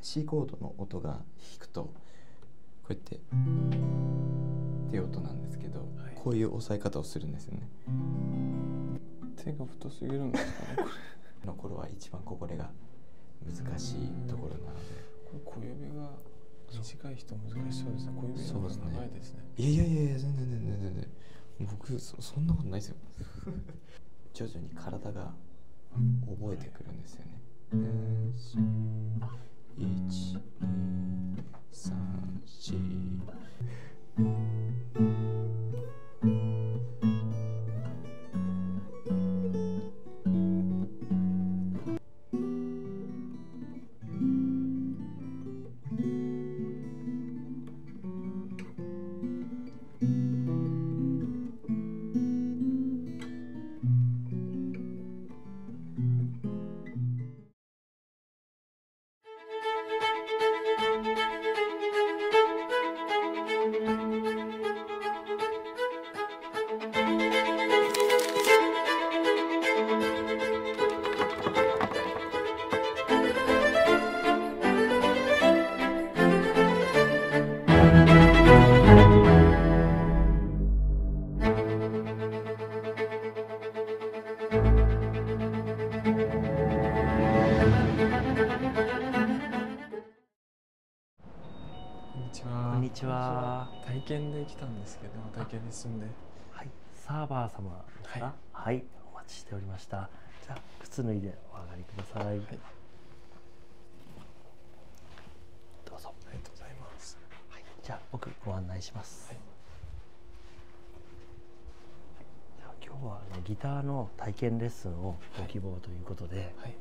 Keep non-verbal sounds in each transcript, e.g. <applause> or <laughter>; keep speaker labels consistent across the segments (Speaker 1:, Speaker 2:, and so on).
Speaker 1: C コードの音が弾くとこうやってっていう音なんですけど、
Speaker 2: はい。
Speaker 1: こういう押さえ方をするんですよね。
Speaker 2: 手が太すぎるんですかね <laughs>
Speaker 1: の頃は一番これが難しいところなので。
Speaker 2: これ小指が短い人難しそうですね。小指の方が長いですね。
Speaker 1: いやいやいやいや全然全然全然。僕そそんなことないですよ徐々に体が覚えてくるんですよね。
Speaker 3: 1234
Speaker 2: 体験に住んで
Speaker 3: はい、サーバー様ですか？はい、お待ちしておりました。じゃあ靴脱いでお上がりください。
Speaker 2: はい。
Speaker 3: どうぞ。
Speaker 2: ありがとうございます。
Speaker 3: はい、じゃあ僕ご案内します。
Speaker 2: はい。
Speaker 3: じゃあ今日はあのギターの体験レッスンをご希望ということで、
Speaker 2: はい。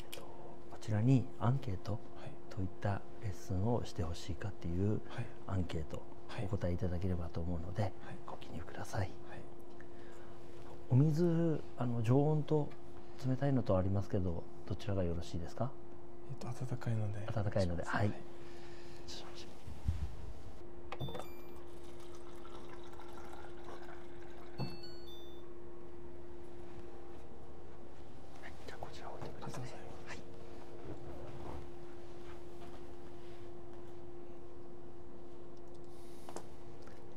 Speaker 3: えっとこちらにアンケート
Speaker 2: はい。
Speaker 3: といったレッスンをしてほしいかっていう
Speaker 2: はい。
Speaker 3: アンケート
Speaker 2: はい
Speaker 3: お答えいただければと思うので、
Speaker 2: はい。
Speaker 3: ご記入ください。お水あの常温と冷たいのとありますけどどちらがよろしいですか？
Speaker 2: えっと暖かいので。
Speaker 3: 暖かいのではい。はいじゃあこちら置いてください
Speaker 2: ありがとうございます
Speaker 3: はい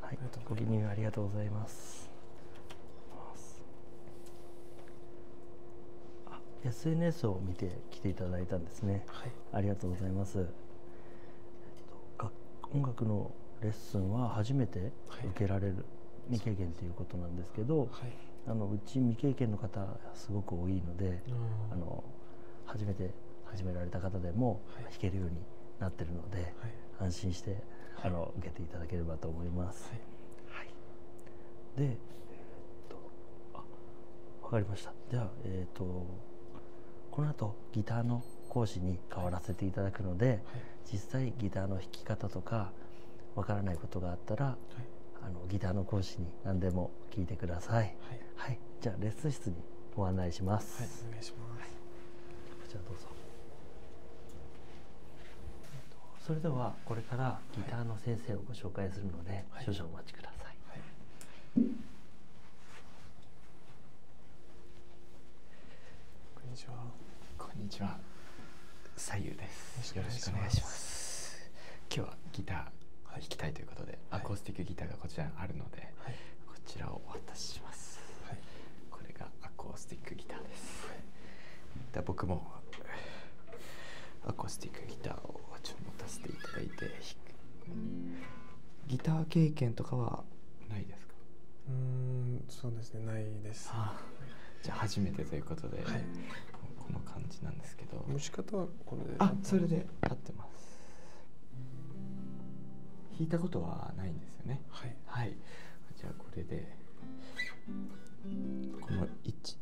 Speaker 3: はい
Speaker 2: ありがとう
Speaker 3: ご記
Speaker 2: ございます
Speaker 3: 入ありがとうございますあ SNS を見て来ていただいたんですね。
Speaker 2: はい。
Speaker 3: ありがとうございます。えっと楽音楽のレッスンは初めて
Speaker 2: はい。
Speaker 3: 受けられる未経験ということなんですけど、
Speaker 2: はい。
Speaker 3: あのうち未経験の方すごく多いので、
Speaker 2: あ
Speaker 3: あの初めて始められた方でも
Speaker 2: はい。
Speaker 3: 弾けるようになってるので、
Speaker 2: はい。
Speaker 3: 安心してあの受けていただければと思います。
Speaker 2: はい。
Speaker 3: はい、で、えーっと、あ、わかりました。では、えーっと、この後ギターの講師に代わらせていただくので、
Speaker 2: はい
Speaker 3: 実際ギターの弾き方とかわからないことがあったら、
Speaker 2: はい
Speaker 3: あのギターの講師に何でも聞いてください。
Speaker 2: はい
Speaker 3: はい、じゃあレッスン室にご案内します。
Speaker 2: はいお願いします
Speaker 3: こちらどうぞ。それではこれからギターの先生をご紹介するので、
Speaker 2: はい
Speaker 3: 少々お待ちください。
Speaker 2: はいこんにちは
Speaker 1: こんにちは。左右ですよろ
Speaker 2: しくお
Speaker 1: 願いし
Speaker 2: ま
Speaker 1: ます。今日はギター弾きたいということで、
Speaker 2: はい。
Speaker 1: アコースティックギターがこちらにあるので、
Speaker 2: はい。
Speaker 1: こちらをお渡しします。
Speaker 2: はい。
Speaker 1: これがアコースティックギターです、で僕もアコースティックギターをちょっと持たせていただいてギター経験とかはないですか？
Speaker 2: うーんそうですねないです
Speaker 1: あじゃあ初めてということで、
Speaker 2: はい
Speaker 1: この感じなんですけど。
Speaker 2: 持ち方はこれで。
Speaker 1: あそれで合ってます。弾いたことはないんですよね。
Speaker 2: はい。
Speaker 1: はい。じゃあこれでこの1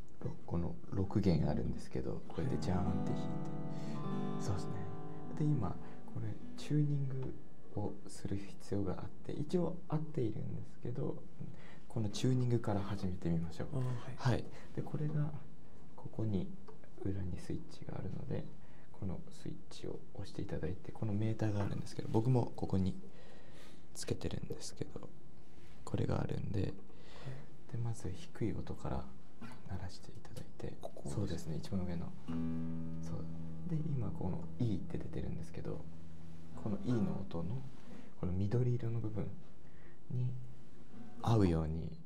Speaker 1: この6弦あるんですけどこれでジャーンって弾いて。そうですね。で今これチューニングをする必要があって一応合っているんですけどこのチューニングから始めてみましょう。
Speaker 2: あはい。
Speaker 1: はい、でこれがここに裏にスイッチがあるのでこのスイッチを押していただいてこのメーターがあるんですけど僕もここにつけてるんですけどこれがあるんででまず低い音から鳴らしていただいて
Speaker 2: ここ
Speaker 1: そうですね一番上の。そう。で今この「E」って出てるんですけどこの「E」の音のこの緑色の部分に合うように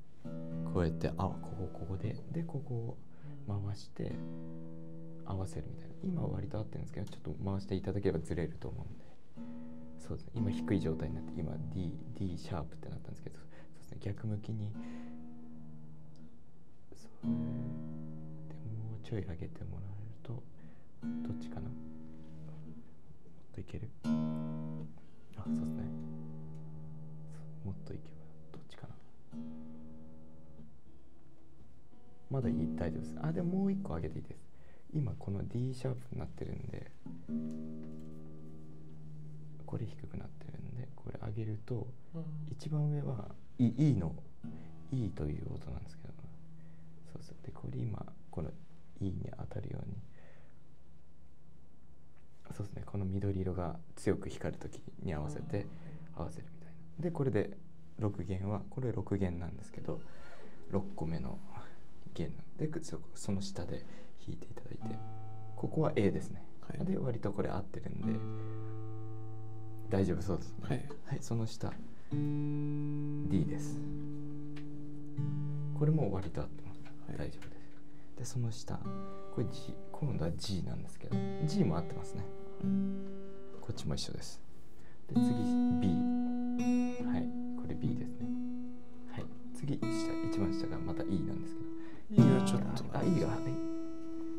Speaker 1: こうやってあここここででここを回して合わせるみたいな。今は割と合ってるんですけどちょっと回していただければずれると思うんで。そうですね。今低い状態になって今 D, D シャープってなったんですけどそうですね。逆向きにそれでもうちょい上げてもらえるとどっちかな。もっといける？あそうですね。もっといける。まだいい大丈夫です。あでももう一個上げていいです。今この D シャープになってるんでこれ低くなってるんでこれ上げると一番上は E, e の E という音なんですけどそうそう。でこれ今この E に当たるようにそうですね。この緑色が強く光る時に合わせて合わせるみたいな。でこれで6弦はこれ6弦なんですけど6個目の弦なんでそその下で弾いていただいて。ここは A ですね、
Speaker 2: はい。
Speaker 1: で割とこれ合ってるんで大丈夫そうですね。
Speaker 2: はい。
Speaker 1: はい、その下。D です。これも割と合ってます、
Speaker 2: はい。
Speaker 1: 大丈夫です。でその下。これ G 今度は G なんですけど G も合ってますね。こっちも一緒です。で次 B はいこれ B ですね。はい次下一番下がまた E なんですけど
Speaker 2: E がちょっと。
Speaker 1: あ E がはい。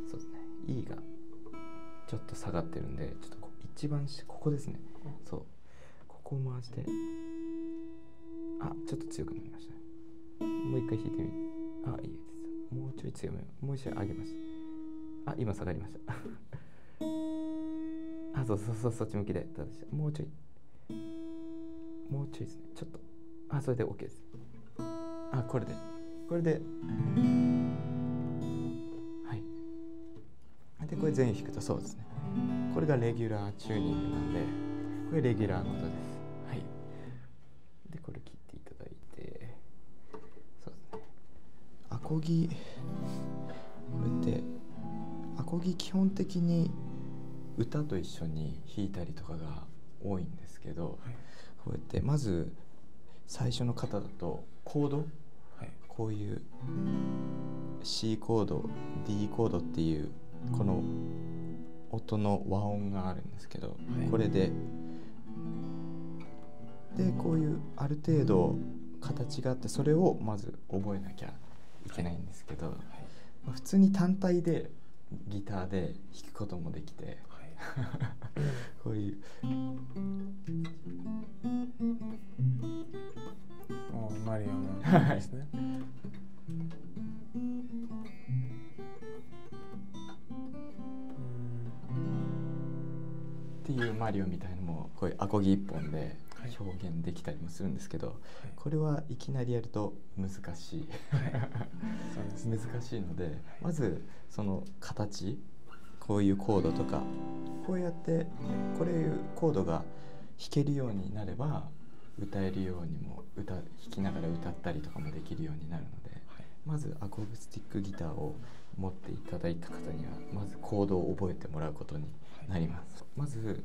Speaker 1: そうですね。E がちょっと下がってるんでちょっとこ一番下ここですね。そう。ここを回して。あちょっと強くなりましたね。もう一回弾いてみるあいいです。もうちょい強めもう一回上げます。あ今下がりました。<laughs> あそうそうそうそっち向きでもうちょい。もうちょいですね。ちょっと。あそれで OK です。あこれで。これでこれ全員弾くとそうですね。これがレギュラーチューニングなんでこれレギュラーのことです。はい。でこれ切っていただいてそうですね。アコギこうやってアコギ基本的に歌と一緒に弾いたりとかが多いんですけど、こうやってまず最初の方だとコード？
Speaker 2: はい。
Speaker 1: こういう C コード D コードっていうこの音の和音があるんですけど、
Speaker 2: はい。
Speaker 1: これででこういうある程度形があってそれをまず覚えなきゃいけないんですけど、まあ普通に単体でギターで弾くこともできて
Speaker 2: はい。<laughs>
Speaker 1: こういう。
Speaker 2: マリオの <laughs> ですね
Speaker 1: っていうマリオみたいのもこういうアコギ一本で
Speaker 2: はい。
Speaker 1: 表現できたりもするんですけど、
Speaker 2: はい。
Speaker 1: これはいきなりやると難しい。
Speaker 2: そうですね。
Speaker 1: 難しいのでまずその形こういうコードとかこうやってこれいうコードが弾けるようになれば歌えるようにも歌弾きながら歌ったりとかもできるようになるので
Speaker 2: はい
Speaker 1: まずアコースティックギターを持っていただいた方にはまずコードを覚えてもらうことになります、まず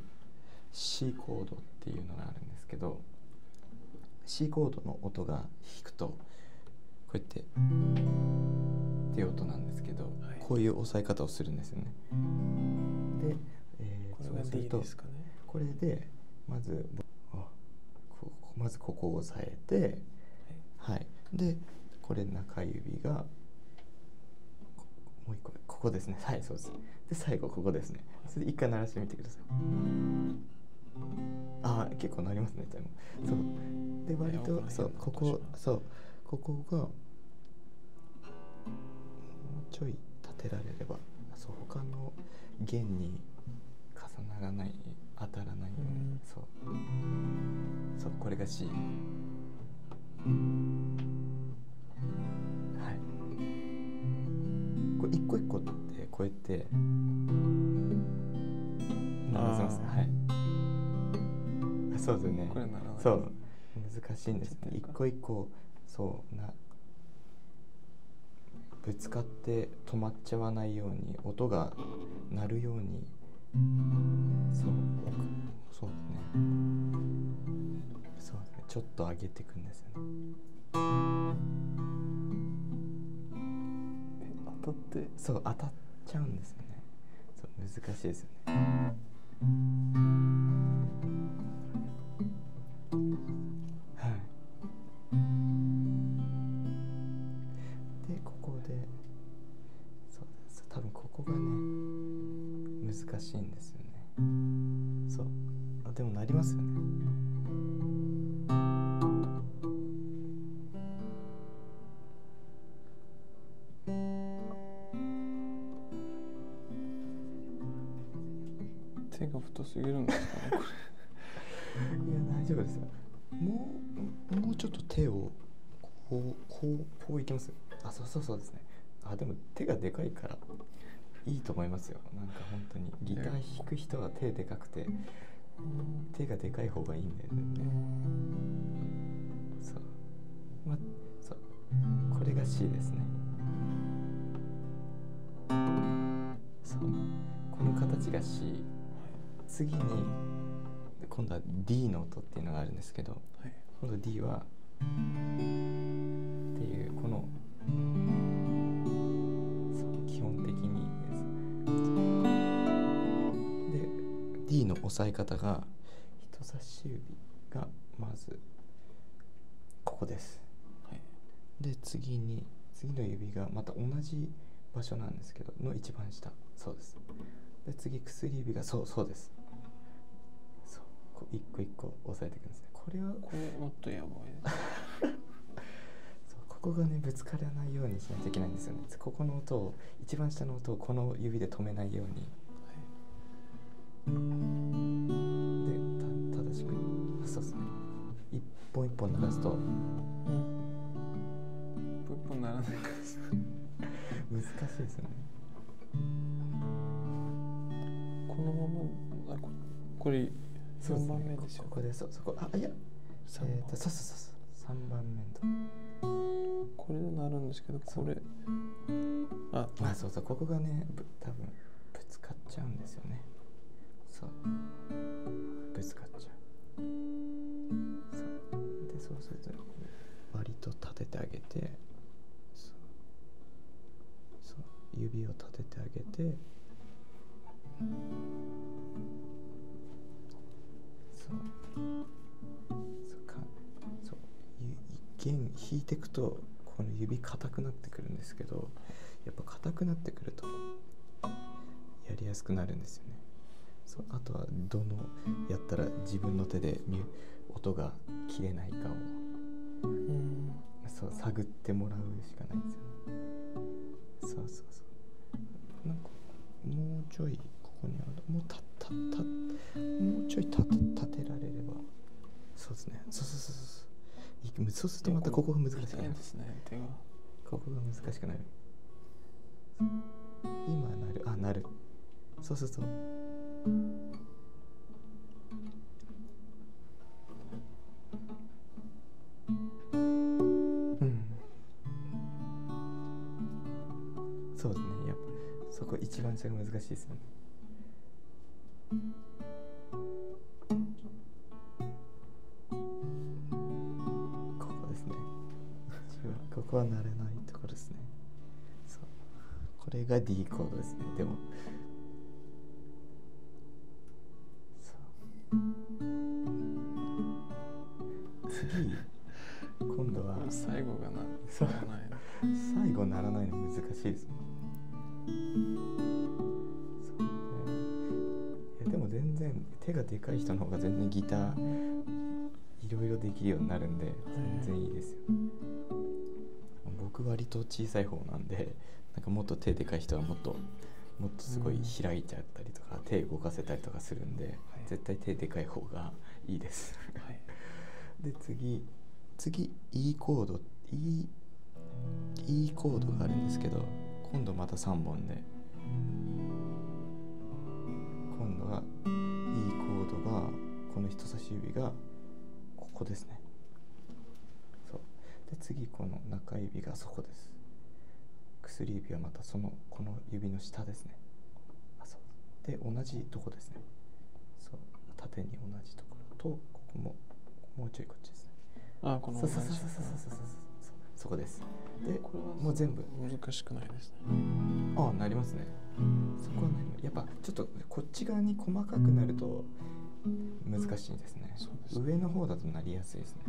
Speaker 1: C コードっていうのがあるんですけど C コードの音が弾くとこうやってっていう音なんですけど、
Speaker 2: はい。
Speaker 1: こういう押さえ方をするんですよね。で、えー
Speaker 2: これが
Speaker 1: そうすると
Speaker 2: ね
Speaker 1: これでまずあここまずここを押さえてはい、でこれ中指がこもう一個ここですね。はいそうです。で最後ここですね。それで一回鳴らしてみてください。あー結構鳴りますねでも。そう。で割とそうここそう。ここがもうちょい立てられればそう他の弦に重ならない当たらないように、
Speaker 2: うん。
Speaker 1: そう。そうこれが C これ一個一個ってこうやって鳴らせますはい。あそうですよねそう。難しいんです一個一個そうなぶつかって止まっちゃわないように音が鳴るようにそう奥そうですね。そうですね。ちょっと上げていくんですよね。
Speaker 2: え当たって
Speaker 1: そう当たっちゃうんですよね。そう難しいですよね。はい。でここでそうです多分ここがね難しいんですよね。そう。あでもなりますよね。丈夫ですよ。もうもうちょっと手をこうこうこういきます。あそうそうそうですね。あでも手がでかいからいいと思いますよ。なんか本当にギター弾く人は手でかくて手がでかい方がいいんだよね。そう。まそう。これが C ですね。そう。この形が C 次に今度は D の音っていうのがあるんですけど
Speaker 2: はい。
Speaker 1: 今度 D はっていうこの基本的にです。で D の押さえ方が人差し指がまずここです。
Speaker 2: はい。
Speaker 1: で次に次の指がまた同じ場所なんですけどの一番下。そうです。で次薬指がそうそうです一個一個押さえていくんですね。これは
Speaker 2: これもっとやばい。
Speaker 1: そうここがねぶつからないようにしないといけないんですよね。ここの音を一番下の音をこの指で止めないように。でた正しく。あそうですね。一本一本鳴らすと。
Speaker 2: プップならないか
Speaker 1: 難しいですよね。
Speaker 2: このままあここれ4
Speaker 1: そうですね。
Speaker 2: 番目ですよ
Speaker 1: ここでそうそこ。あいや。
Speaker 2: 三番。
Speaker 1: えーとそうそうそうそう。3番目の。
Speaker 2: これでなるんですけどこれ。あ。
Speaker 1: あそうそう。ここがねぶ多分ぶつかっちゃうんですよね。そう。ぶつかっちゃう。そう。でそうすると割と立ててあげて。そう。そう。指を立ててあげてそう。弦弾いていくとこの指硬くなってくるんですけどやっぱ硬くなってくるとやりやすくなるんですよね。そう。あとはどのやったら自分の手で音が切れないかを
Speaker 2: うん。
Speaker 1: そう探ってもらうしかないんですよね。そうそうそう。なんかもうちょいここにある。もうたたたもうちょい立て立てられればそうですね。そうそうそうそう。そうするとまたここが難しくなる。
Speaker 2: ですね手が
Speaker 1: ここが難しくなる。今なる。あなる。そうすると。うん。そうですね。やっぱそこ一番下が難しいですよねここは慣れないところですね。そう。これが D コードですね。でも。そう。次今度は。
Speaker 2: 最後がな
Speaker 1: そう。
Speaker 2: ならない
Speaker 1: 最後ならないの難しいですもんそう。ねいやでも全然手がでかい人の方が全然ギターいろいろできるようになるんで全然いいですよ僕割と小さい方なんでなんかもっと手でかい人はもっともっとすごい開いちゃったりとか、手動かせたりとかするんで、絶対手でかい方がいいです。
Speaker 2: はい。<laughs>
Speaker 1: で次次 E コード E, e コードがあるんですけど今度また3本で。今度は E コードがこの人差し指がここですねで次この中指がそこです。薬指はまたそのこの指の下ですね。あそう。で同じとこですね。そう。縦に同じところとここももうちょいこっちですね。
Speaker 2: あこの
Speaker 1: そうそうそうそうそうそう。そこです。でもう全部。
Speaker 2: 難しくないですね。
Speaker 1: ああなりますね。そこはなやっぱちょっとこっち側に細かくなると、うん難しいですね。
Speaker 2: ね
Speaker 1: 上の方だとなりやすいですね。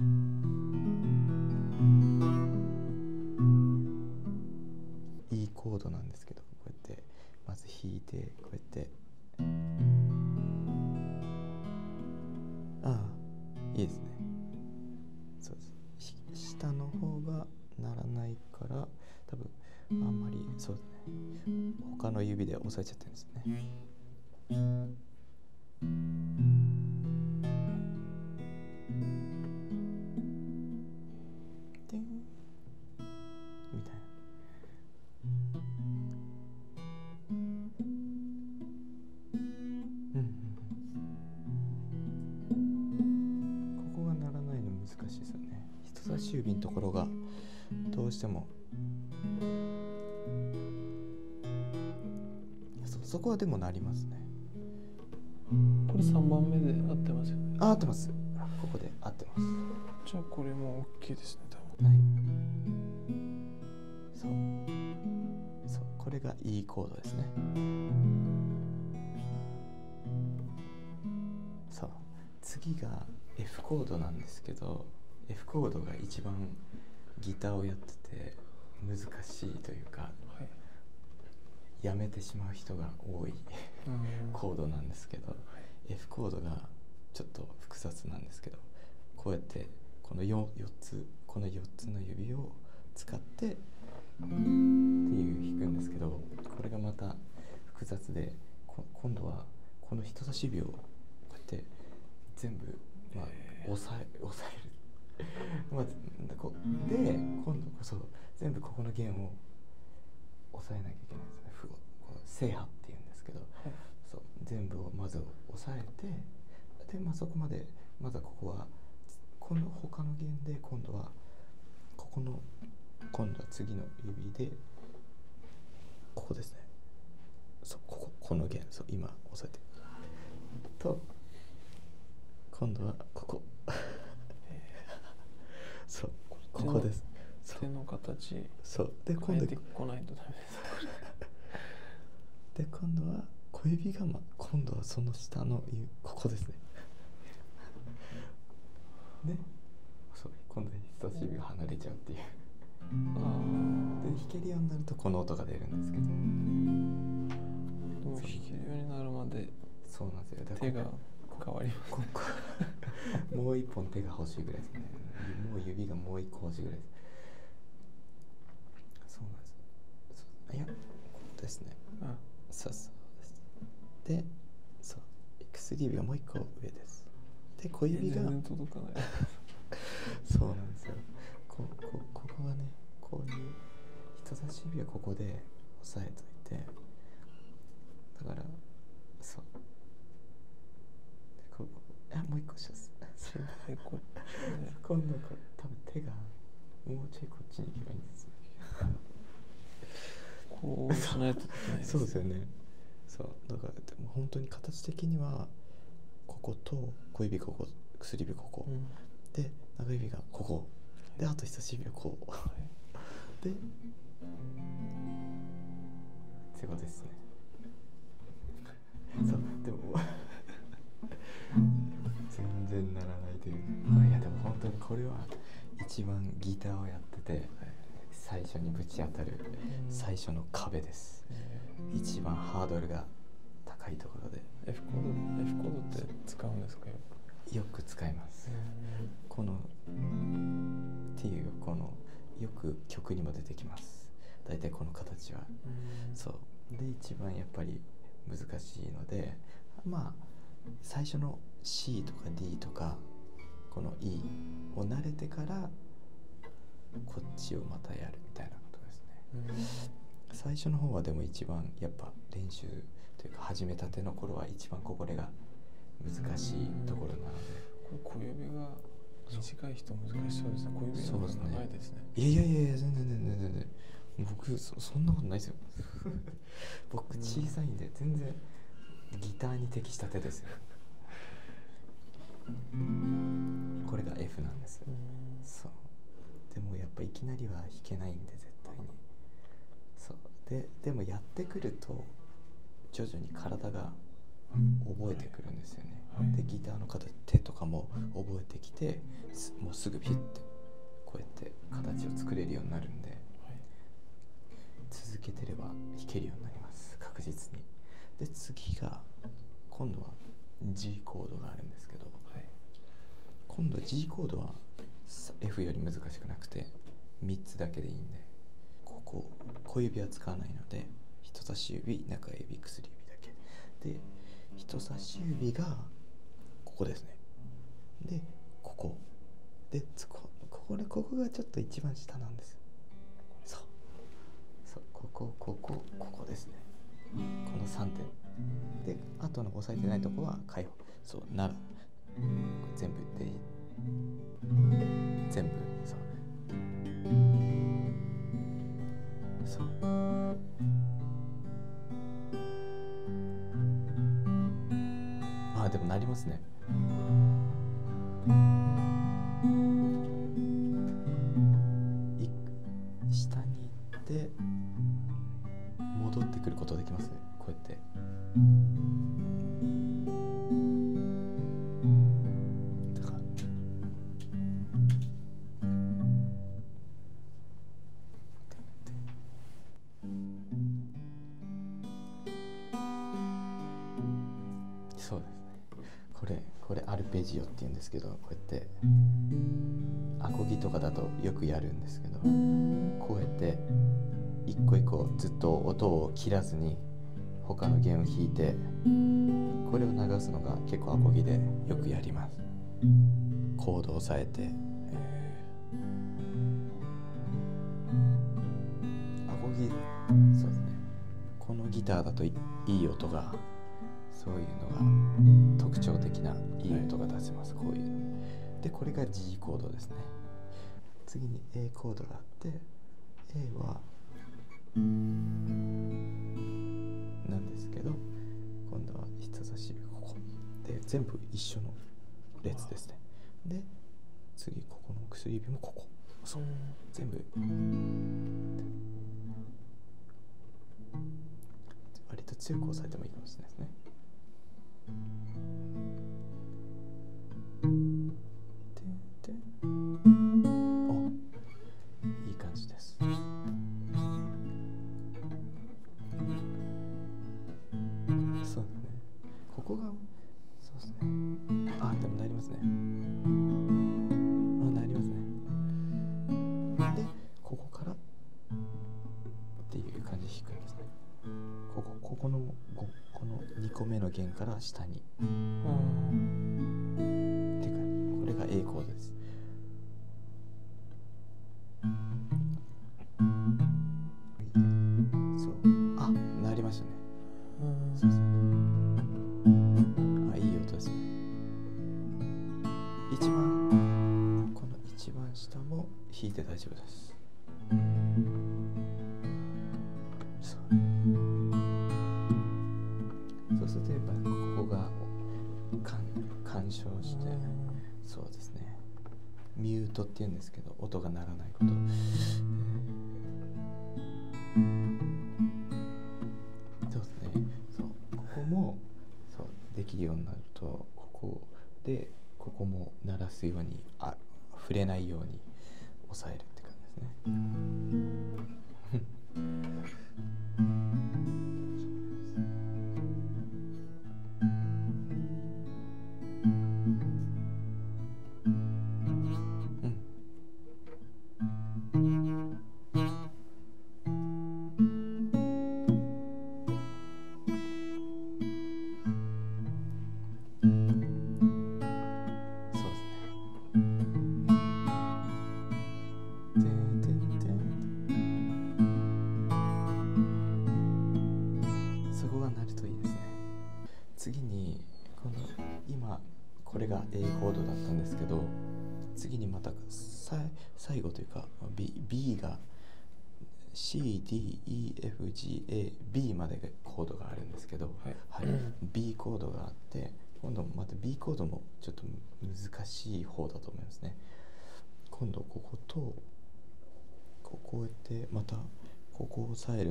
Speaker 1: いいコードなんですけどこうやってまず弾いてこうやって。ああいいですね。そうです。ひ下の方がならないから多分あんまりそうですね。他の指で押さえちゃってるんですねしても。そそこはでもなりますね。
Speaker 2: これ3番目で合ってますよね。
Speaker 1: あ合ってます。ここで合ってます。
Speaker 2: じゃあこれも OK ですね多分。
Speaker 1: はい。そう。そうこれが E コードですね。そう。次が F コードなんですけど F コードが一番ギターをやってて難しいというか
Speaker 2: はい。
Speaker 1: やめてしまう人が多い
Speaker 2: うん。
Speaker 1: コードなんですけど F コードがちょっと複雑なんですけどこうやってこの 4, 4つこの4つの指を使ってっていう弾くんですけどこれがまた複雑でこ今度はこの人差し指をこうやって全部、まあ、押さえ押さえる <laughs> まずこうで今度こそ全部ここの弦を押さえなきゃいけないんですね。ふこう制覇っていうんですけど、
Speaker 2: はい。
Speaker 1: そう全部をまず押さえてで、まあ、そこまでまずはここはこの他の弦で今度はここの今度は次の指でここですね。そうこここの弦そう今押さえて。と今度はここ <laughs> そう。ここです。
Speaker 2: 手の形。
Speaker 1: そう。で今度。
Speaker 2: こないとダメです
Speaker 1: で今度は小指が、ま、今度はその下のゆここですね。<laughs> ね。そう。今度は人差し指が離れちゃうっていう。
Speaker 2: あ
Speaker 1: で弾けるようになるとこの音が出るんですけど。
Speaker 2: あでも弾けるようになるまで
Speaker 1: そうなんですよ。
Speaker 2: 手が変わります。
Speaker 1: ここ <laughs> もう一本手が欲しいぐらいですね。もう指がもう一個欲しいぐらいです。そうなんです。いやこうですね。
Speaker 2: あ
Speaker 1: そうそうです。でそう。薬指がもう一個上です。で小指が
Speaker 2: 全然届かない。<laughs>
Speaker 1: そうなんですよ。ここここがねこういう人差し指はここで押さえといて。だからそう。でここあもう一個しますすいません
Speaker 2: でこっちで
Speaker 1: 今度こ多分手がもうちょいこっちに行けばいいんです
Speaker 2: こうしないとないです
Speaker 1: そうですよねそうだからでも本当に形的にはここと小指ここ薬指ここ、
Speaker 2: うん
Speaker 1: で中指がここであと人差し指をこう
Speaker 2: はい
Speaker 1: でってことですねそうでもこれは一番ギターをやってて最初にぶち当たる
Speaker 2: うん
Speaker 1: 最初の壁です。
Speaker 2: え
Speaker 1: 一番ハードルが高いところで。
Speaker 2: ー F コード F コードって使うんですか？よ
Speaker 1: よく使います。このっていうこのよく曲にも出てきます。大体この形は。
Speaker 2: うん。
Speaker 1: そう。で一番やっぱり難しいのでまあ最初の C とか D とかこの E を慣れてからこっちをまたやるみたいなことですね。
Speaker 2: うん。
Speaker 1: 最初の方はでも一番やっぱ練習というか始めたての頃は一番これが難しいところなので。
Speaker 2: これ小指が短い人難しそうですね。小指の方が長いですね。
Speaker 1: いやいやいやいや全然全然全然。僕そそんなことないですよ。<laughs> 僕小さいんで全然ギターに適した手ですよこれが F なんです。そう。でもやっぱいきなりは弾けないんで絶対に。そう。ででもやってくると徐々に体が覚えてくるんですよね、
Speaker 2: はい。
Speaker 1: でギターの形手とかも覚えてきてすもうすぐピュッてこうやって形を作れるようになるんで続けてれば弾けるようになります。確実に。で次が今度は G コードがあるんですけど
Speaker 2: はい
Speaker 1: 今度 G コードは F より難しくなくて3つだけでいいんでここ小指は使わないので人差し指中指薬指だけ。で人差し指がここですね。でここ。でここれここがちょっと一番下なんです。そう。そうここここここですね。この3点。であとの押さえてないとこは解放。そうなら全部でいい？全部？そう。そう。あでもなりますね。い下に行って戻ってくることできますね。こうやって。音を切らずに他の弦を弾いてこれを流すのが結構アコギでよくやります。コードを押さえてアコギそうですね。このギターだといいい音がそういうのが特徴的ないい音が出せます、こういうの。でこれが G コードですね。次に A コードがあって A はなんですけど今度は人差し指ここで全部一緒の列ですね。で次ここの薬指もここ。そう。全部。割と強く押さえてもいいかもしれないですね。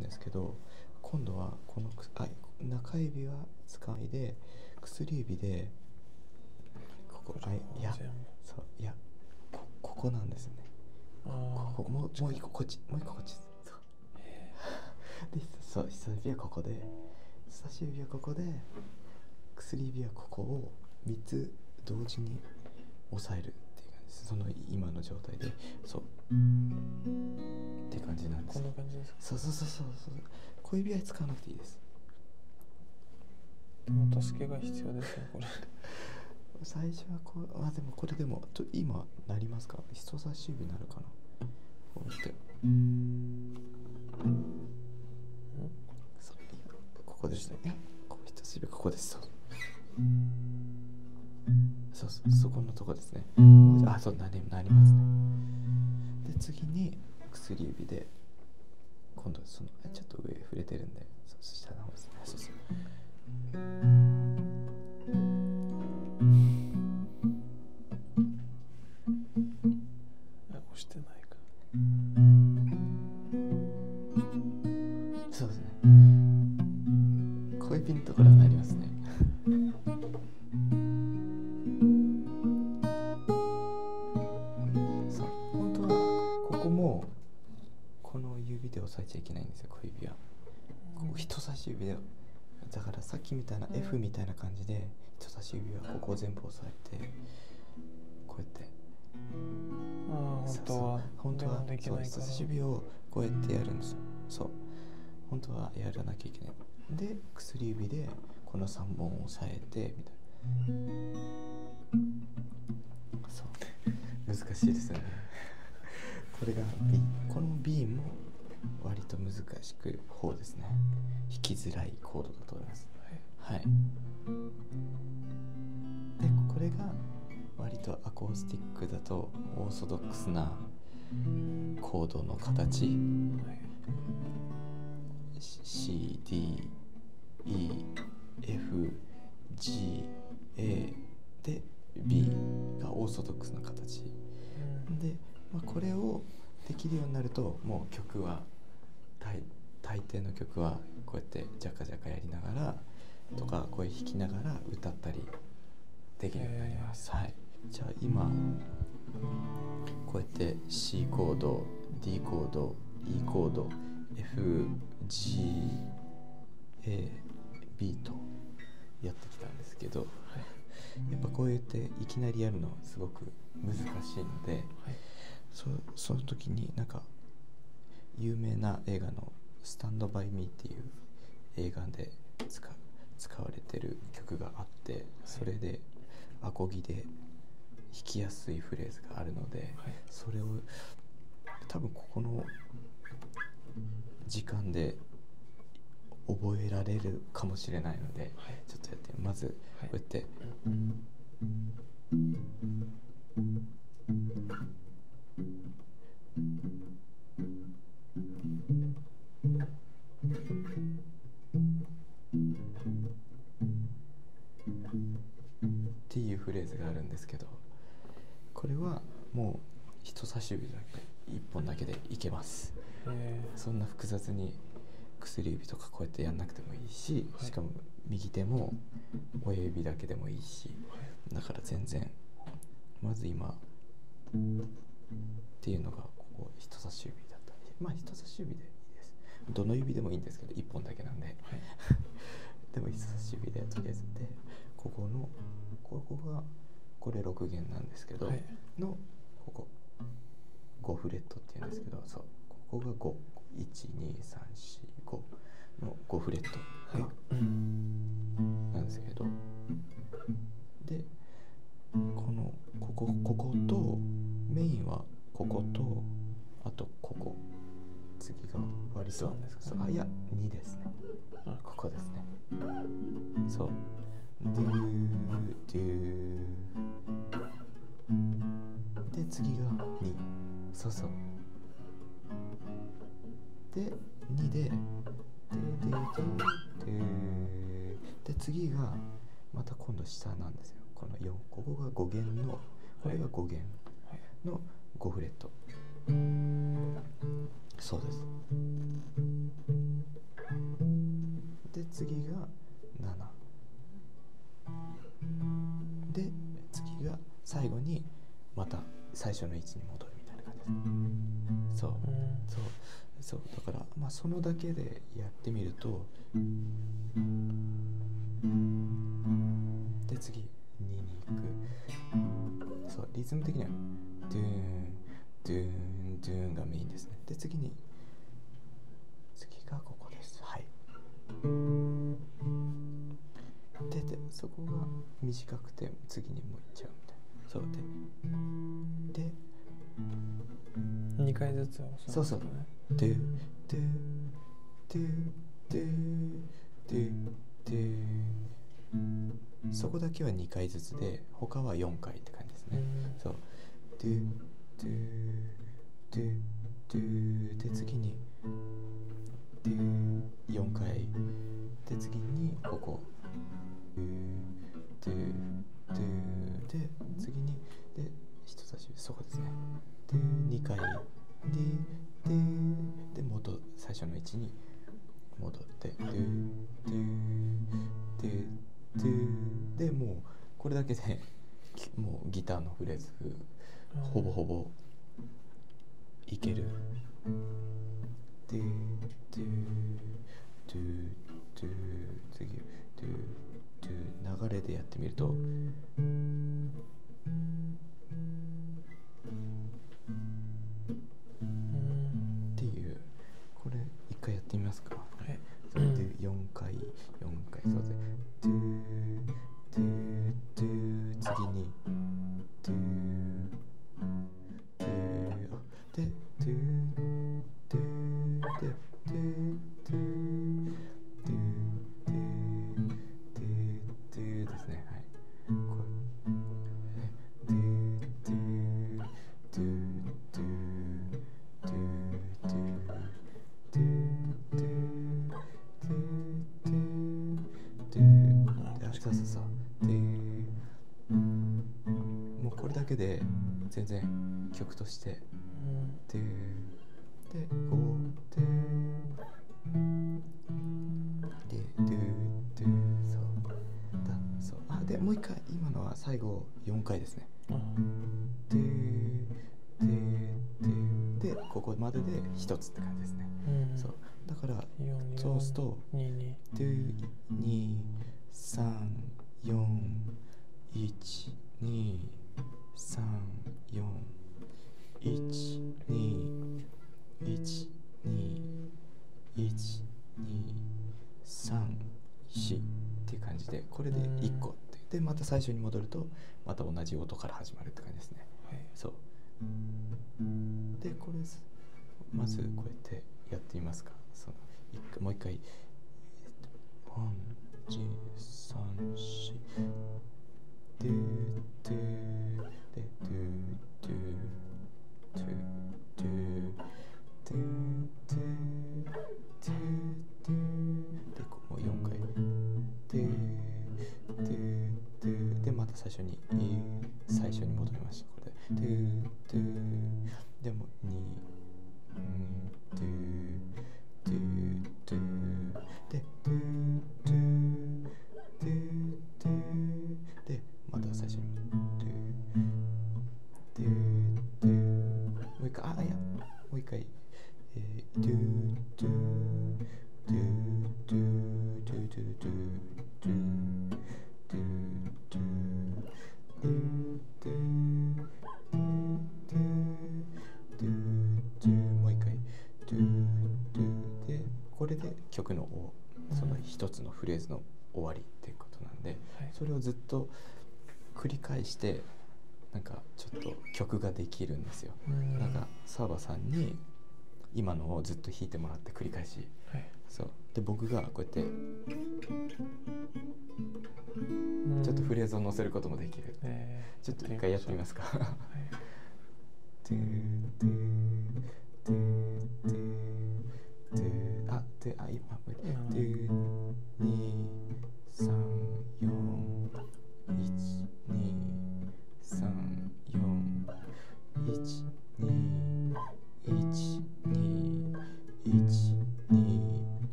Speaker 1: んですけど今度はこのくあ中指は使いで薬指でここあいやそういやこここなんですね。
Speaker 2: あ
Speaker 1: ここもうもう一個こっちもう一個こっち。そう。でそう人差し指はここで人差し指はここで薬指はここを3つ同時に押さえるその今の状態でそう。って感じなんです。
Speaker 2: こんな感じですか？
Speaker 1: そうそうそうそうそう。小指は使わなくていいです。
Speaker 2: でも助けが必要ですねこれ。
Speaker 1: 最初はこうあでもこれでもと今なりますか？人差し指なるかな？こうやって。そう。ここですね。こう人差し指ここです。そうそうそうそこのとこですね。あそうなりなりますね。で次に薬指で今度そのあちょっと上触れてるんでそうそう下の方ですね。そうそうで押さえちゃいけないんですよ小指は。こう人差し指でだからさっきみたいな F みたいな感じで人差し指はここを全部押さえてこうやって。
Speaker 2: ああ本当は
Speaker 1: 本当は人差し指をこうやってやるんですよ。そう。本当はやらなきゃいけない。で薬指でこの3本を押さえてみたいな。そう。難しいですよね。これが B この B も割と難しく方ですね。弾きづらいコードだと思います。はい。でこれが割とアコースティックだとオーソドックスなコードの形。
Speaker 2: はい
Speaker 1: C D E F G A で B がオーソドックスな形。
Speaker 2: うん。
Speaker 1: で、まあ、これをできるようになるともう曲は大大抵の曲はこうやってジャカジャカやりながらとか声弾きながら歌ったりできるようになります。はい、じゃあ今こうやって C コード D コード E コード F G A B とやってきたんですけどやっぱこうやっていきなりやるのすごく難しいので、そその時になんか有名な映画の「スタンド・バイ・ミー」っていう映画で使使われてる曲があってそれでアコギで弾きやすいフレーズがあるので、
Speaker 2: はい。
Speaker 1: それを多分ここの時間で覚えられるかもしれないので、
Speaker 2: はい。
Speaker 1: ちょっとやってまずこ
Speaker 2: はい。う
Speaker 1: やって、っていうフレーズがあるんですけどこれはもう人差し指だけ一本だけでいけます。
Speaker 2: え
Speaker 1: そんな複雑に薬指とかこうやってやんなくてもいいし、
Speaker 2: はい。
Speaker 1: しかも右手も親指だけでもいいしだから全然まず今っていうのがここ人差し指だったり。まあ人差し指でいいです。どの指でもいいんですけど1本だけなんで。
Speaker 2: はい。<laughs>
Speaker 1: でも人差し指でとりあえずでここのここがこれ6弦なんですけど、
Speaker 2: はい。
Speaker 1: のここ。5フレットっていうんですけどそう。ここが51235の5フレットがなんですけどでこのこここことメインはこことあとここ。次が割と
Speaker 2: 3ですか
Speaker 1: そう。あいや2ですね。
Speaker 2: あ
Speaker 1: ここですね。そうドゥドゥで次が2そうそう。で2でででで次がまた今度下なんですよこの4ここが5弦のこれが5弦の5フレット、そうですそのだけでやってみるとで次2に行く。そうリズム的にはドゥーンドゥーンドゥーンがメインですね。で次に次がここです。はい。ででそこが短くて次にもういっちゃうみたいな。そうでで
Speaker 2: 2回ずつ
Speaker 1: そうそう。ででででででそこだけは2回ずつで他は4回って感じですね。そう。でででて。で次にで4回。で次にここ。ででで次にで人差し指。そこですね。で2回。でで最初の位置に戻って「ドゥドゥドゥドゥ」でもうこれだけで <laughs> もうギターのフレーズほぼほぼいける。ドゥドゥドゥドゥ次ドゥドゥ流れでやってみると。ってみますか。
Speaker 2: はい。
Speaker 1: それで4回4回そうでね。して12121234っていう感じでこれで1個ってでまた最初に戻るとまた同じ音から始まるって感じですね。
Speaker 2: はい、
Speaker 1: そうでこれまずこうやってやってみますかそのもう一回。ずっと繰り返してなんかちょっと曲ができるんですよ。なんかサーバーさんに今のをずっと弾いてもらって繰り返し、
Speaker 2: はい、
Speaker 1: そう。で僕がこうやってちょっとフレーズを乗せることもできる、
Speaker 2: えー、
Speaker 1: ちょっと一回やってみますか。
Speaker 2: はい。<laughs>
Speaker 1: あ、トあ今無理。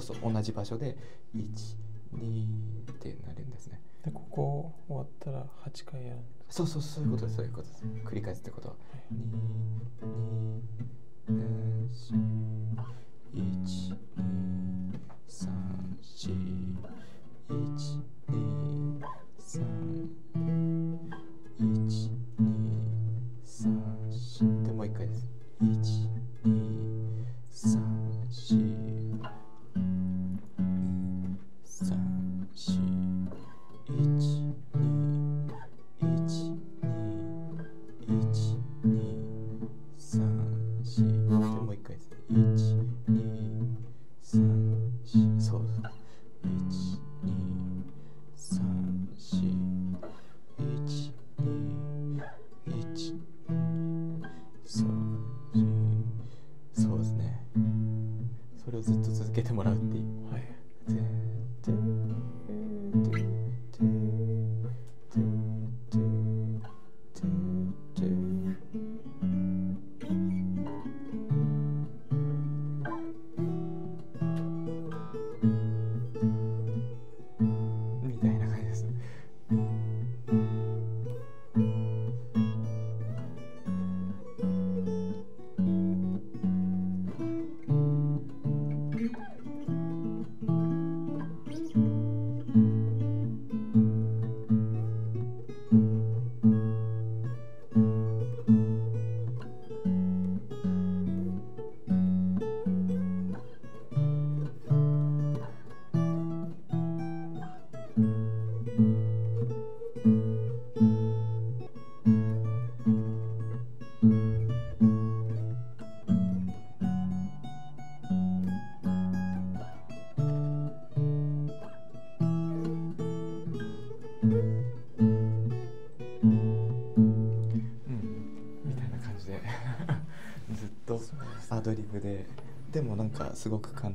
Speaker 1: そうそう同じ場所で一二ってなるんですね。
Speaker 2: でここ終わったら8回やる
Speaker 1: そうそうそういうことですそういうことです。繰り返すってことは。二二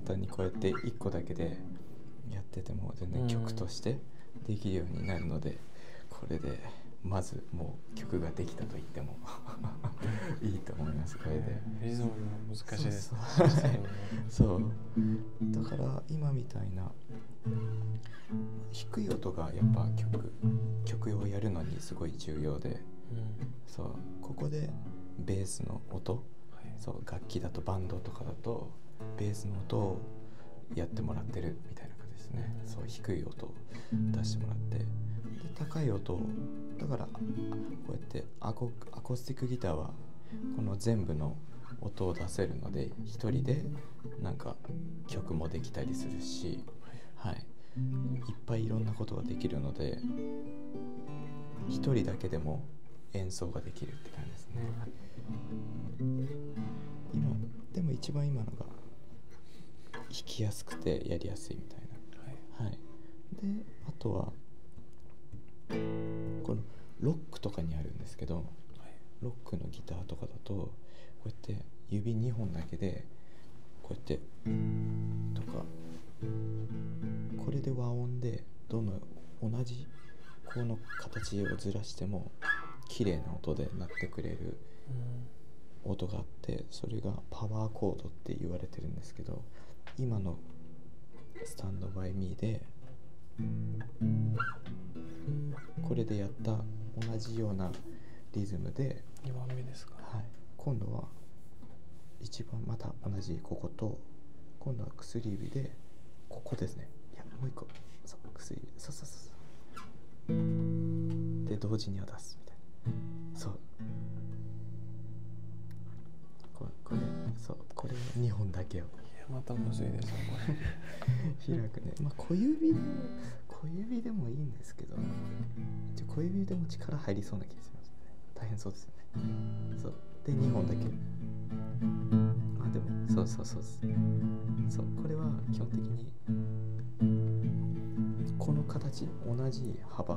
Speaker 1: 単にこうやって1個だけでやってても全然曲としてできるようになるので、これでまずもう曲ができたと言っても <laughs> いいと思いますこれで。
Speaker 2: えーリズムも難しいです。
Speaker 1: そうだから今みたいな低い音がやっぱ曲曲をやるのにすごい重要で
Speaker 2: うん。
Speaker 1: そう。ここでベースの音
Speaker 2: はい。
Speaker 1: そう。楽器だとバンドとかだとベースの音をやってもらってるみたいな感じですね。そう低い音を出してもらって。で高い音をだからこうやってアコアコースティックギターはこの全部の音を出せるので一人でなんか曲もできたりするしはい。いっぱいいろんなことができるので一人だけでも演奏ができるって感じですね。今でも一番今のが弾きやすくてやりやすいみたい
Speaker 2: はい。
Speaker 1: なはい。であとはこのロックとかにあるんですけど
Speaker 2: はい。
Speaker 1: ロックのギターとかだとこうやって指2本だけでこうやってとかこれで和音でどの同じこの形をずらしても綺麗な音で鳴ってくれる音があってそれがパワーコードって言われてるんですけど今の「スタンドバイミーでこれでやった同じようなリズムで、
Speaker 2: 2番目ですか。
Speaker 1: はい、今度は一番また同じここと今度は薬指でここですね。いやもう一個。そう薬指。そうそうそうそう。で同時には出すみたいな。そう。これこれそう。これ2本だけを
Speaker 2: またむずいですよこれ。<laughs>
Speaker 1: 開くね。まあ小指でも小指でもいいんですけど一応小指でも力入りそうな気がしますね。大変そうですよね。そう。で2本だけ。まあでもそうそうそうです。そう。これは基本的にこの形同じ幅。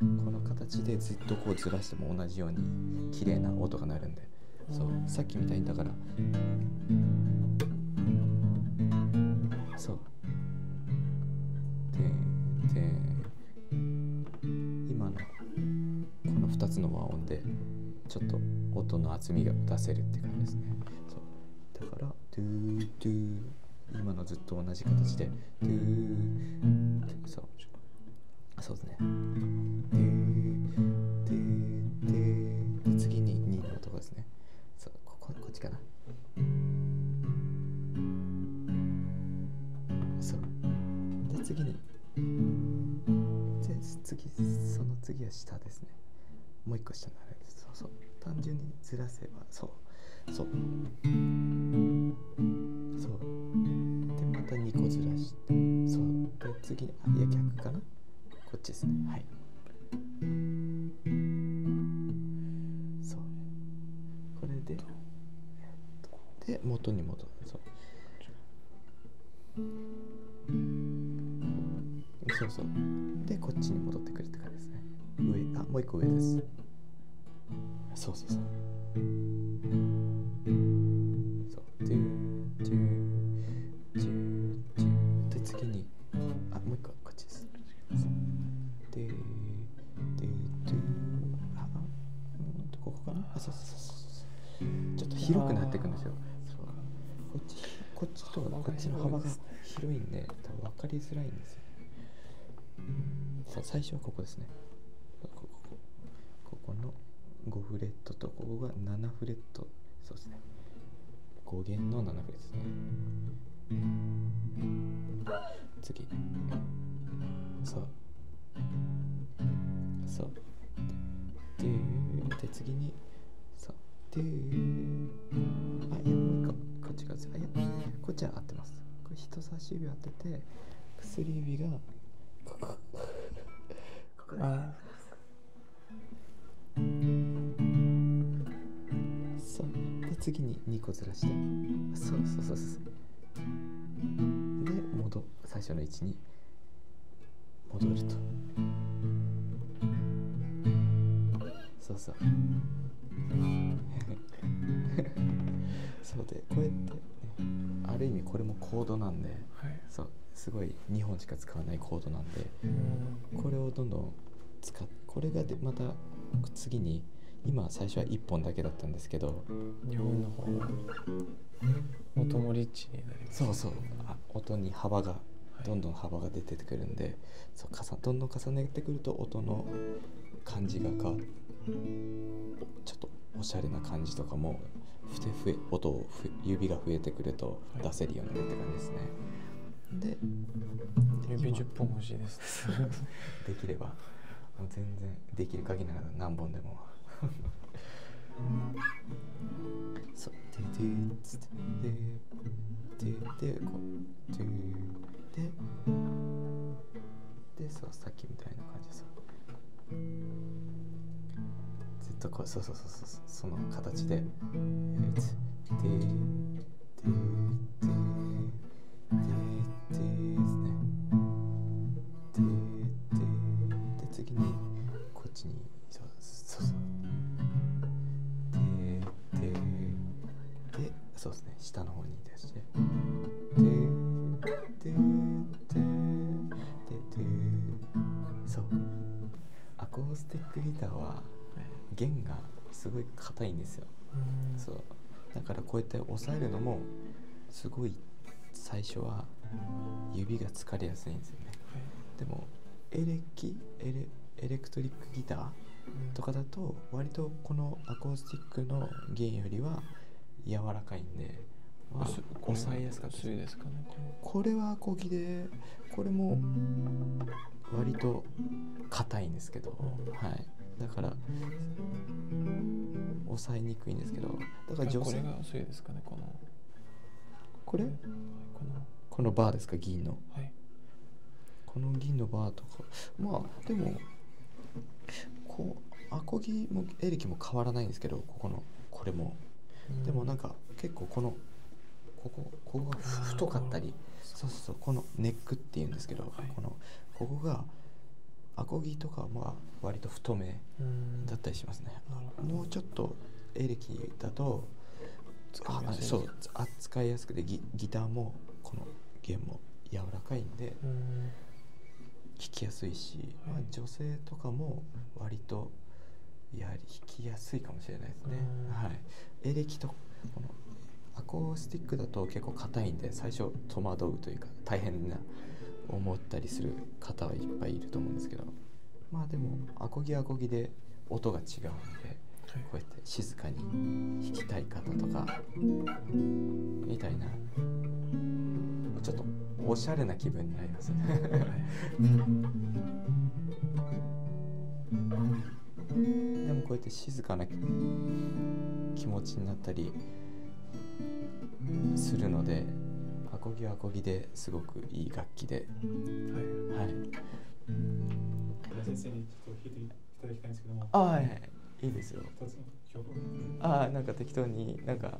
Speaker 1: この形でずっとこうずらしても同じように綺麗な音が鳴るんで。そう。さっきみたいにだからそう。でで今のこの2つの和音でちょっと音の厚みが出せるって感じですね。そう。だからドゥドゥ今のずっと同じ形でドゥそう。そうですね。らせばそう。そうここですね。ここここ。この5フレットとここが7フレット。そうですね。5弦の7フレットですね。次。そう。そう。でで次に。そう。であいやもう一個。こっちがあいやこっちは合ってます。これ人差し指当てて薬指がここ。ここで
Speaker 2: あ
Speaker 1: そう。で次に2個ずらして。そうそうそうそう。で戻最初の位置に戻ると。そうそう。<laughs> そうでこうやって、ね、ある意味これもコードなんで。
Speaker 2: はい。
Speaker 1: そうすごい2本しか使わないコードなんで
Speaker 2: うん。
Speaker 1: これをどんどん使っこれがでまた次に今最初は1本だけだったんですけど
Speaker 2: 日本の方が元もリッチに。なります
Speaker 1: そうそう。あ音に幅がどんどん幅が出てくるんで、そうかさどんどん重ねてくると音の感じが変わちょっとおしゃれな感じとかもふてふえ音をふ指が増えてくると
Speaker 2: はい
Speaker 1: 出せるようになるって感じですね、で
Speaker 2: 指
Speaker 1: 今
Speaker 2: 10本欲しいです。<laughs>
Speaker 1: できれば。全然できる限りながら何本でも。そう。ででつってでででこうでででそうさっきみたいな感じでそうずっとこうそうそうそうそうその形ででででででっちにそうそうそう。でででそうですね。下の方に出してで。ででででそう。アコースティックギターは弦がすごい硬いんですよ。
Speaker 2: うん。
Speaker 1: そう。だからこうやって押さえるのもすごい最初は指が疲れやすいんですよね。でもエレキエレエレクトリックギターとかだと割とこのアコースティックの弦よりは柔らかいんで、まあ
Speaker 2: 薄
Speaker 1: 押さえやすかったです
Speaker 2: かねこれ
Speaker 1: はアコギでこれも割と硬いんですけど、はい。だから押さえにくいんですけどだから女性
Speaker 2: これが薄いですかねこの。
Speaker 1: これ？
Speaker 2: この
Speaker 1: バーですか銀の。
Speaker 2: はい。
Speaker 1: この銀のバーとか。まあでもこうアコギもエレキも変わらないんですけどここのこれも。でもなんか結構このここここがふ太かったりそうそうそうこのネックっていうんですけど、
Speaker 2: はい。
Speaker 1: このここがアコギとかは割と太め
Speaker 2: うん。
Speaker 1: だったりしますね、もうちょっとエレキだと
Speaker 2: 使い
Speaker 1: そう扱いやすくてギギターもこの弦も柔らかいんで
Speaker 2: うん
Speaker 1: 弾きやすいし、まあ
Speaker 2: はい
Speaker 1: 女性とかも割とやはり弾きやすいかもしれないですね、
Speaker 2: うん。
Speaker 1: はい、エレキとこのアコースティックだと結構硬いんで最初戸惑うというか大変な思ったりする方はいっぱいいると思うんですけど。まあでもアコギはアコギで音が違うんで
Speaker 2: はい。
Speaker 1: こうやって静かに弾きたい方とかみたいなちょっとおしゃれな気分になります。ねでもこうやって静かな気持ちになったりするのでアコギはアコギですごくいい楽器で、
Speaker 2: はい。
Speaker 1: はい、
Speaker 4: 先生にちょっと弾いていただきたいんですけども、
Speaker 1: あはい。はいいいですよ。あなんか適当になんか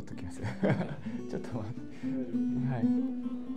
Speaker 1: う一曲ぐらい取っときます。<laughs> ちょっと待って。はい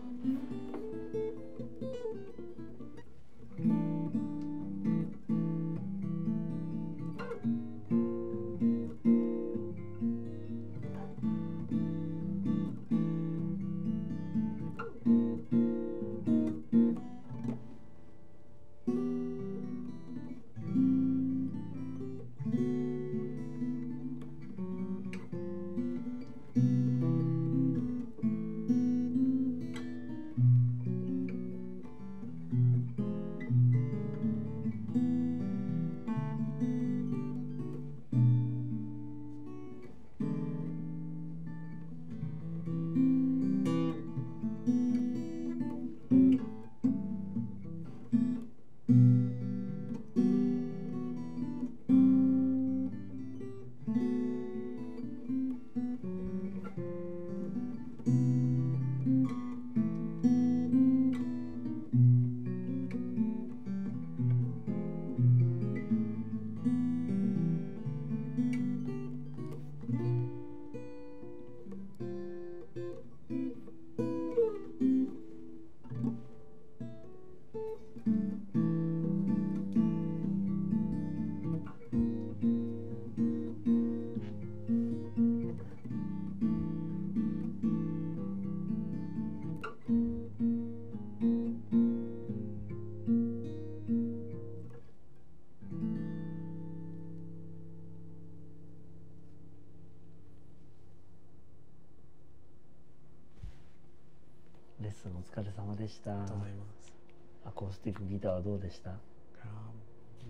Speaker 3: スティックギターはどうでした？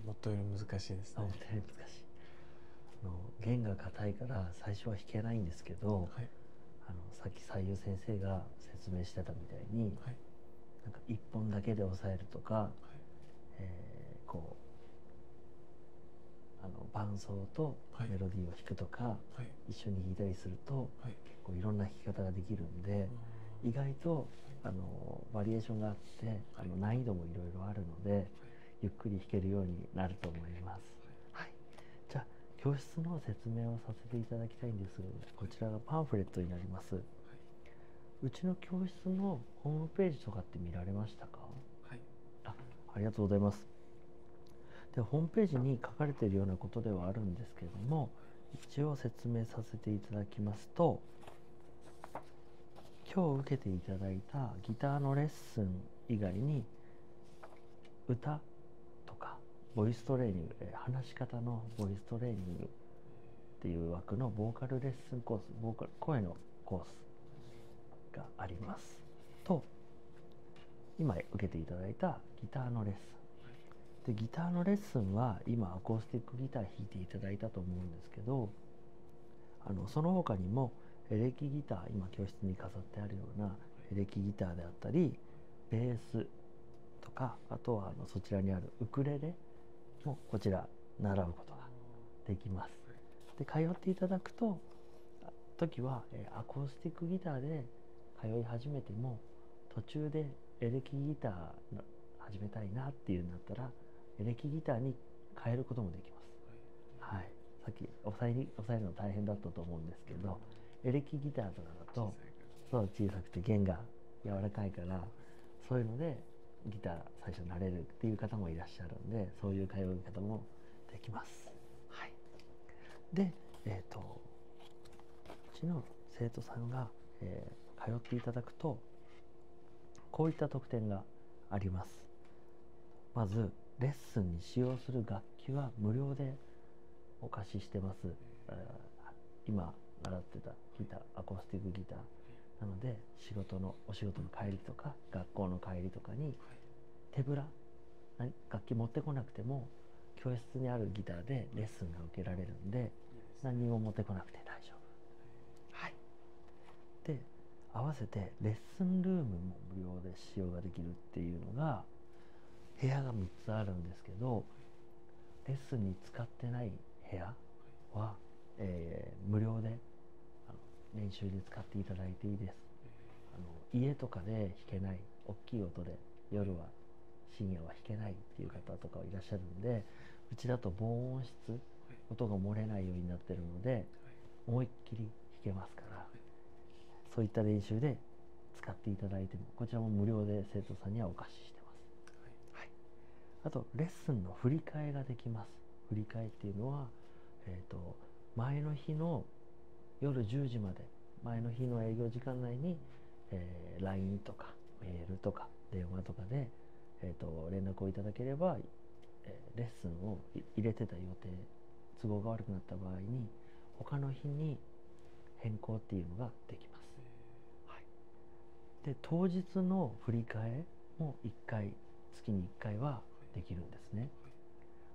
Speaker 2: もっとより難しいですね。
Speaker 3: あ本当に難しい。あの弦が硬いから最初は弾けないんですけど、
Speaker 2: はい。
Speaker 3: あのさっき西遊先生が説明してたみたいに、
Speaker 2: はい。
Speaker 3: なんか一本だけで押さえるとか、
Speaker 2: はい。
Speaker 3: えーこうあの伴奏と
Speaker 2: はい。
Speaker 3: メロディーを弾くとか、
Speaker 2: はい。
Speaker 3: 一緒に弾いたりすると
Speaker 2: はい。
Speaker 3: 結構いろんな弾き方ができるんで、意外とあのバリエーションがあってあの難易度もいろいろあるのでゆっくり弾けるようになると思います。はい、じゃあ教室の説明をさせていただきたいんですがこちらがパンフレットになります。うちの教室のホームページとかって見られましたか？
Speaker 2: はい
Speaker 3: あありがとうございます。でホームページに書かれているようなことではあるんですけれども一応説明させていただきますと今日受けていただいたギターのレッスン以外に歌とかボイストレーニングえー話し方のボイストレーニングっていう枠のボーカルレッスンコースボーカル声のコースがあります。と今受けていただいたギターのレッスン。でギターのレッスンは今アコースティックギター弾いていただいたと思うんですけどあのその他にもエレキギター今教室に飾ってあるようなエレキギターであったりベースとかあとはあのそちらにあるウクレレもこちら習うことができます。で通っていただくとあ時は、えーアコースティックギターで通い始めても途中でエレキギターの始めたいなっていうんだったらエレキギターに変えることもできます。はい、さっき押さえに押さえるの大変だったと思うんですけどエレキギターとかだとそう小さくて弦が柔らかいからそういうのでギター最初慣れるっていう方もいらっしゃるんでそういう通い方もできます。はい、で、えー、とうちの生徒さんが、えー通っていただくとこういった特典があります。まずレッスンに使用する楽器は無料でお貸ししてます。えー今習ってたギターアコースティックギター。なので仕事のお仕事の帰りとか学校の帰りとかに手ぶらな楽器持ってこなくても教室にあるギターでレッスンが受けられるんで何にも持ってこなくて大丈夫。はい、で合わせてレッスンルームも無料で使用ができるっていうのが部屋が3つあるんですけどレッスンに使ってない部屋は、えー無料で練習で使っていただいていいです。あの家とかで弾けない大きい音で夜は深夜は弾けないっていう方とかいらっしゃるんでうちだと防音室音が漏れないようになってるので思いっきり弾けますからそういった練習で使っていただいてもこちらも無料で生徒さんにはお貸ししてます、はい、あとレッスンの振り替えができます。振り替えっていうのは、えー、と前の日の夜10時まで前の日の営業時間内に、えー LINE とかメールとか電話とかで、えー、と連絡をいただければ、えーレッスンをい入れてた予定都合が悪くなった場合に他の日に変更っていうのができます。はい、で当日の振り替えも1回月に1回はできるんですね。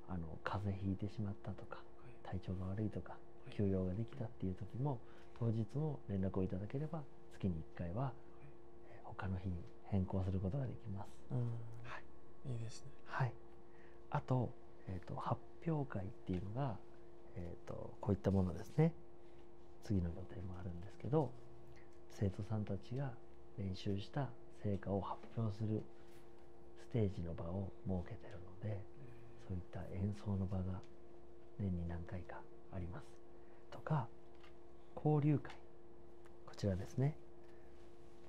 Speaker 3: あの風邪ひいてしまったとか体調が悪いとか休養ができたっていう時も当日も連絡をいただければ月に1回はえー他の日に変更することができます。
Speaker 2: うん。
Speaker 3: はい。
Speaker 2: いいですね。
Speaker 3: はい、あと,、えー、と発表会っていうのが、えー、とこういったものですね。次の予定もあるんですけど生徒さんたちが練習した成果を発表するステージの場を設けてるのでそういった演奏の場が年に何回かあります。とか交流会。こちらですね。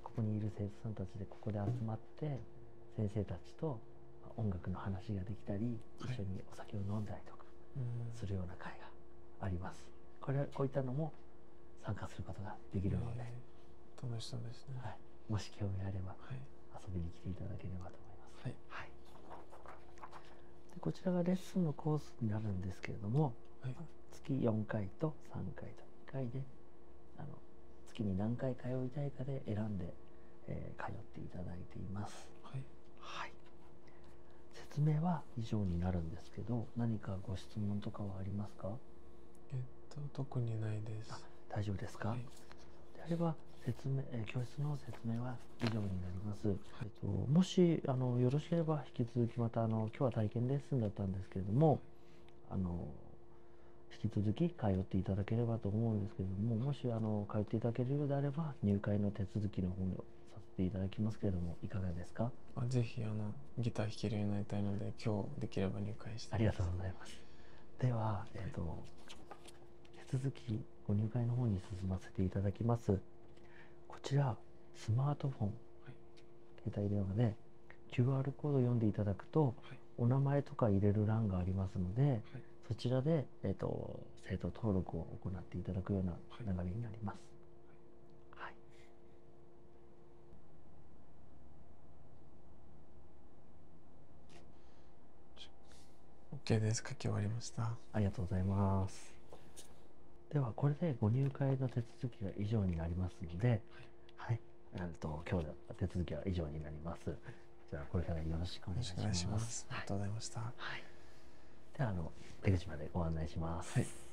Speaker 3: ここにいる生徒さんたちでここで集まって先生たちとまあ音楽の話ができたり一緒にお酒を飲んだりとか
Speaker 2: うん。
Speaker 3: するような会があります。これはこういったのも参加することができるので、
Speaker 2: えー楽しそうですね。
Speaker 3: はい、もし興味あれば
Speaker 2: はい。
Speaker 3: 遊びに来ていただければと思います。
Speaker 2: はい。
Speaker 3: はい、でこちらがレッスンのコースになるんですけれども
Speaker 2: はい
Speaker 3: 月4回と3回と2回であの月に何回通いたいかで選んで、えー通っていただいています。
Speaker 2: はい。
Speaker 3: はい、説明は以上になるんですけど何かご質問とかはありますか？
Speaker 2: えっと特にないです。
Speaker 3: 大丈夫ですか、
Speaker 2: はい。
Speaker 3: であれば説明、えー教室の説明は以上になります、えっと、もしあのよろしければ引き続きまたあの今日は体験レッスンだったんですけれどもあの引き続き通っていただければと思うんですけれどももしあの通っていただけるようであれば入会の手続きの方をさせていただきますけれどもいかがですか？
Speaker 2: あぜひあのギター弾けるようになりたいので今日できれば入会して
Speaker 3: ありがとうございます。では、えー、と手続きご入会の方に進ませていただきます。こちらスマートフォン、携帯電話で QR コードを読んでいただくと、
Speaker 2: はい。
Speaker 3: お名前とか入れる欄がありますので、
Speaker 2: はい
Speaker 3: そちらで、えー、と生徒登録を行っていただくような
Speaker 2: はい
Speaker 3: 流れになります。はい、
Speaker 2: OK です書き終わりました
Speaker 3: ありがとうございます。では、これでご入会の手続きが以上になりますので、はい、えっと今日の手続きは以上になります。じゃあ、これから
Speaker 2: よろしくお願いします。あり
Speaker 3: はい
Speaker 2: がとうございました
Speaker 3: はい。では、あの出口までご案内します。
Speaker 2: はい